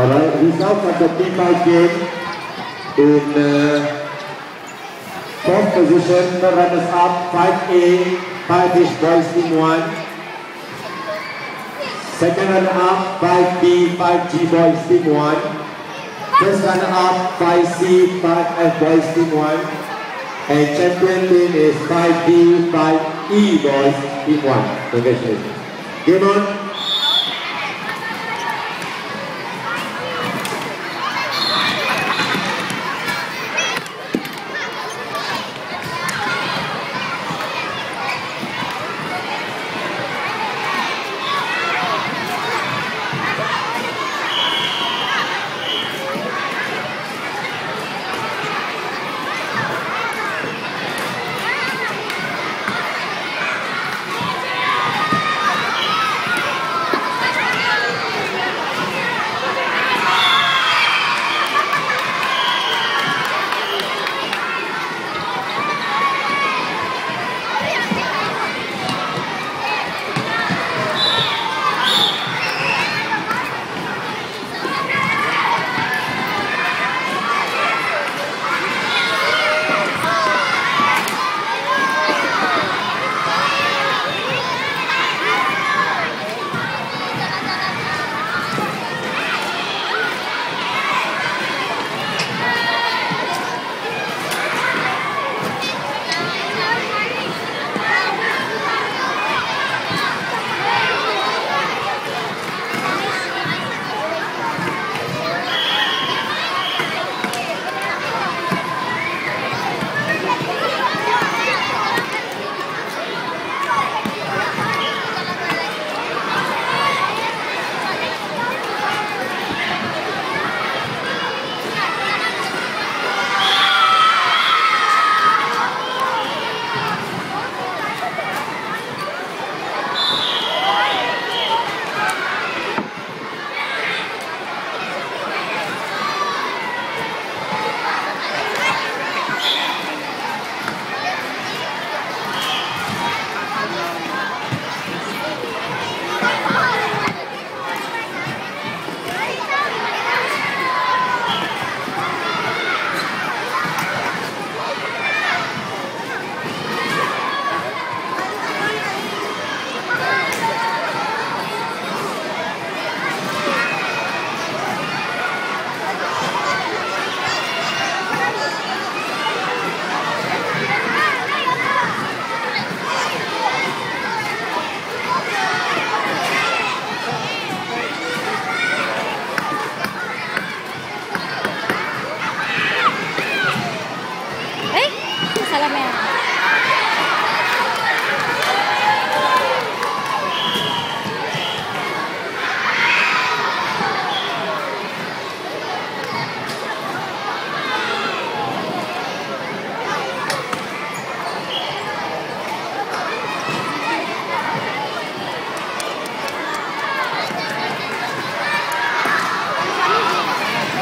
Alright, results of the P5 game in uh, fourth position, the runners up 5A, 5 Boys Team 1. Second runner up 5B, 5G Boys Team 1. First runner up 5C, 5F Boys Team 1. And champion team is 5D, 5E Boys Team 1. Congratulations. Game on.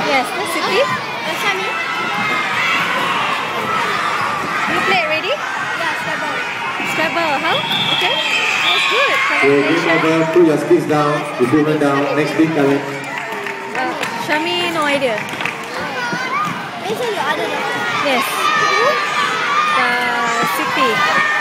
Yes, the city. You play ready? Yeah, Scrabble. Scrabble, huh? Okay. That's good. Congratulations. Over. Put your sticks down. You put them down. Next big come in. Shami, no idea. Which your other Yes. The uh, city.